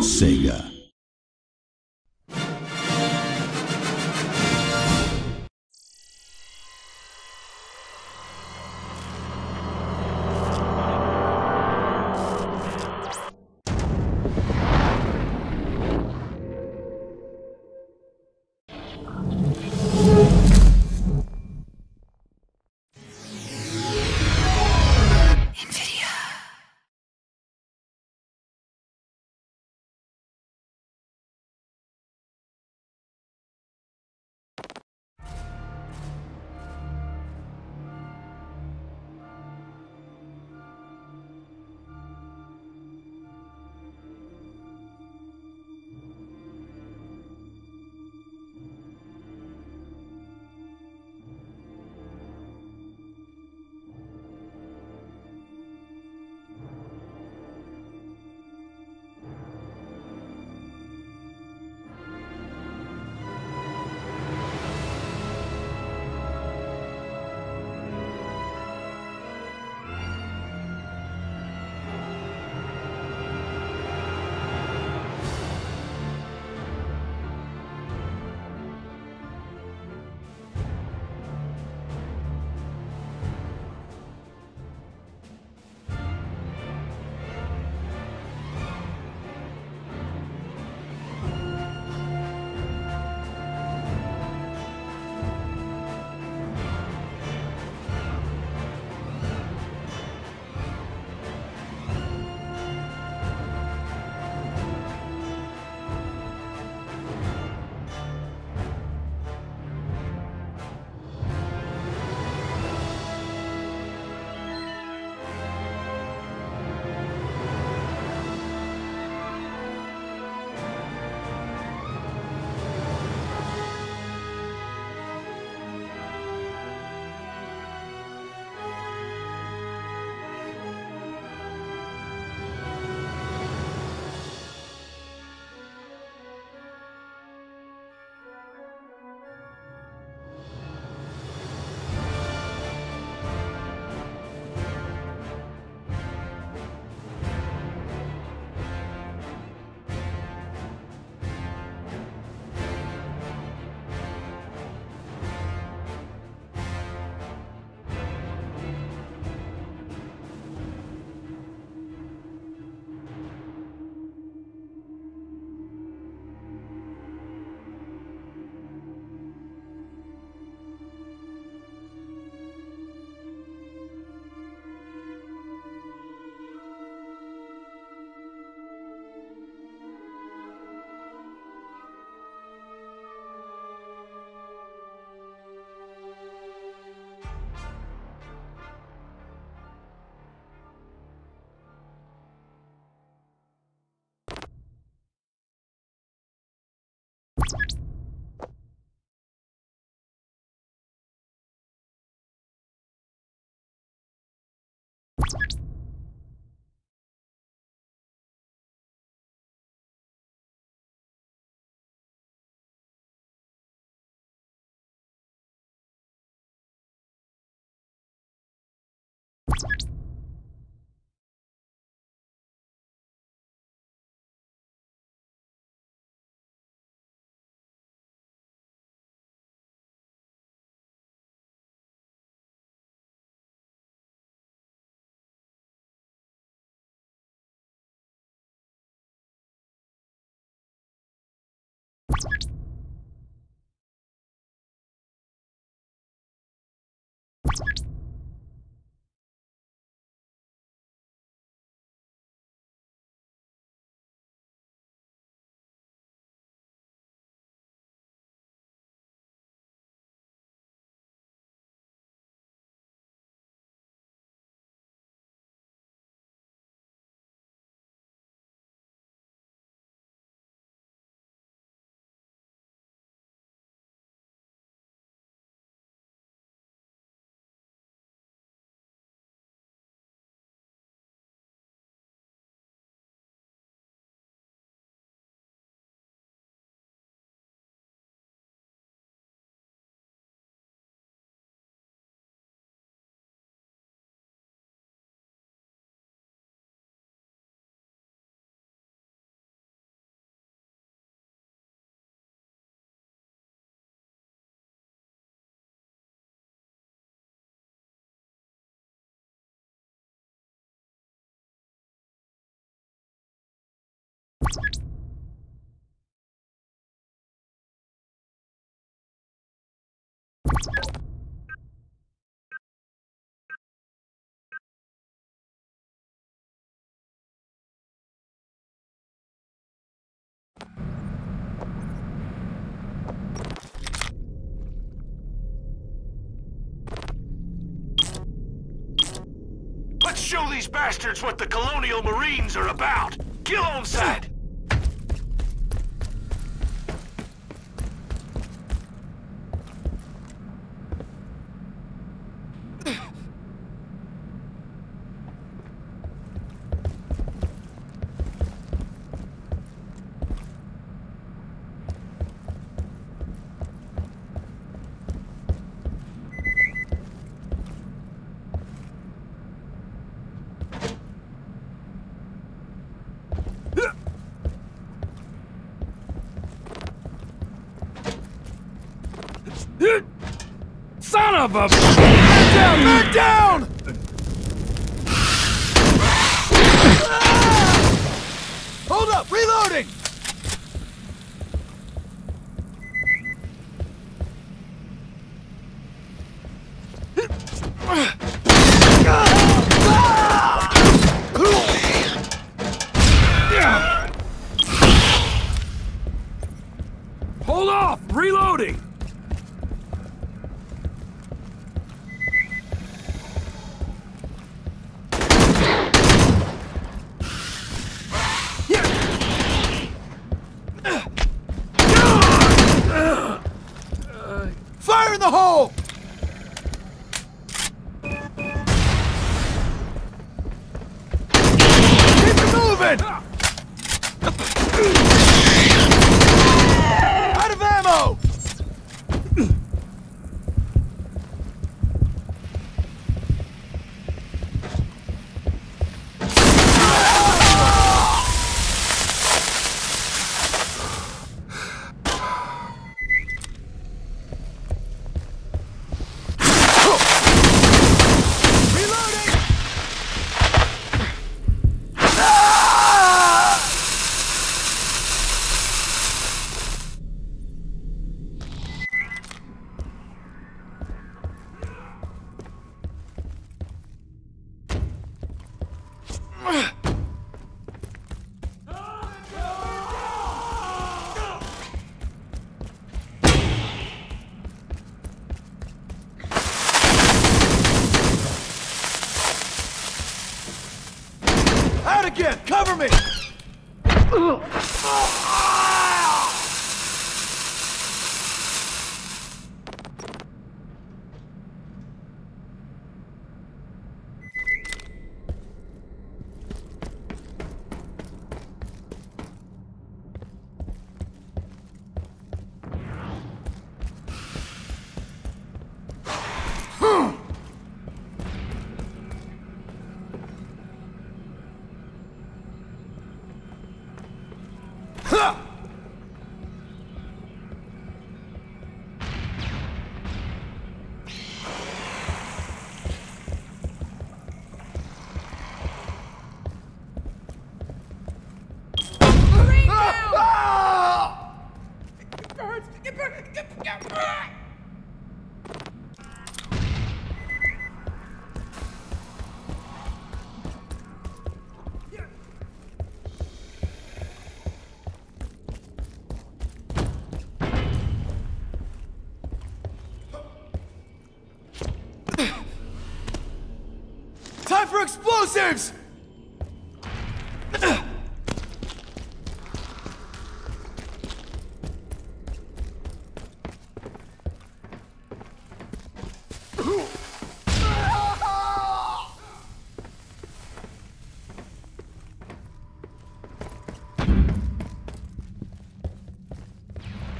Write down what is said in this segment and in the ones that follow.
Sega. Let's show these bastards what the Colonial Marines are about. Kill on sight. Son of a... Man down! Man down! Ah! Hold up! Reloading!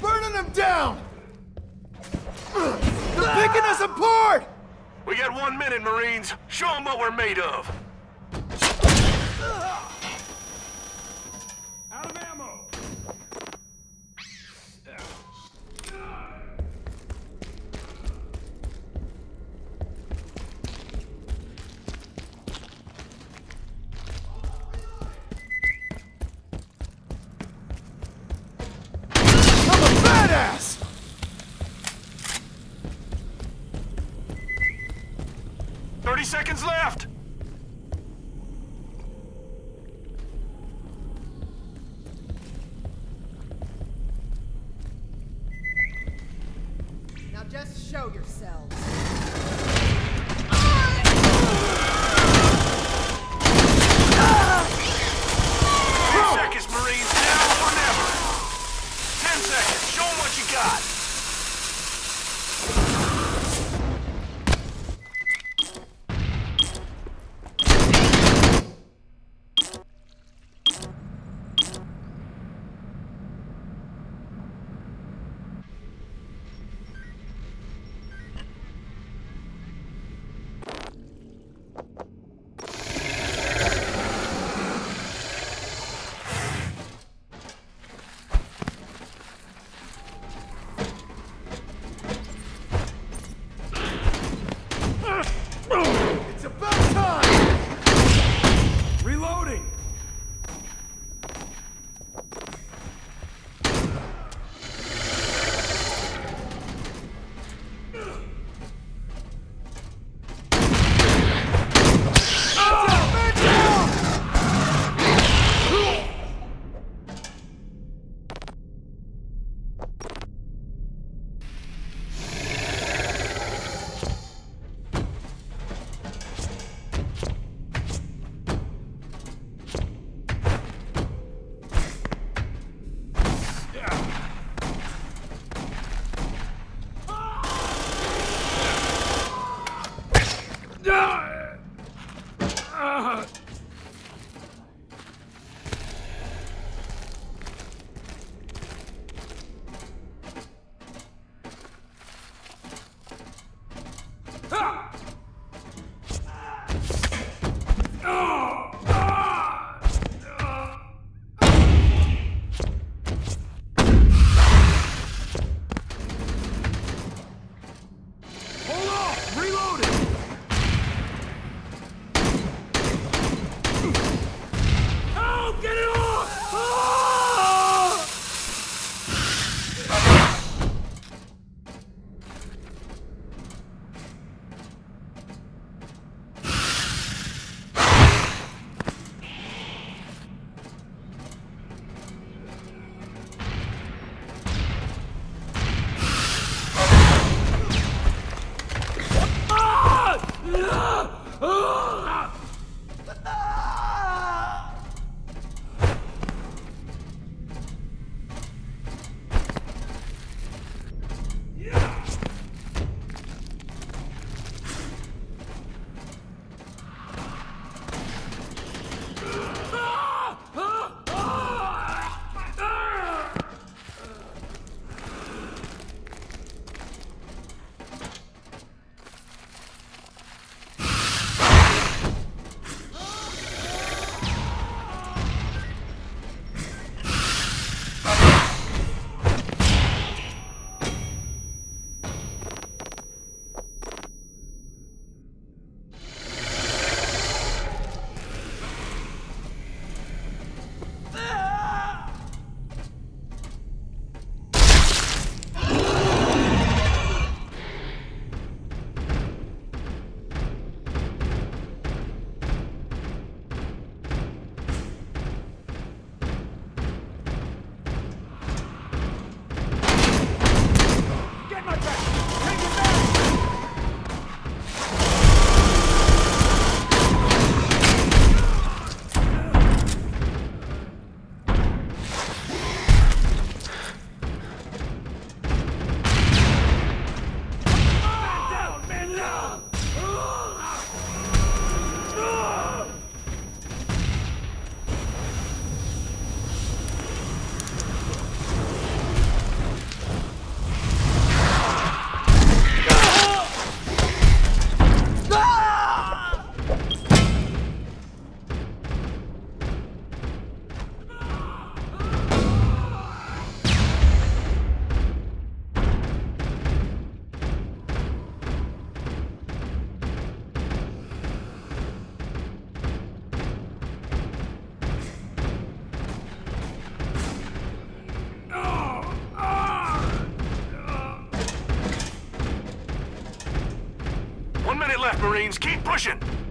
Burning them down! They're picking us apart! We got one minute, Marines. Show them what we're made of. Just show yourselves. Ah! Marines. Keep pushing.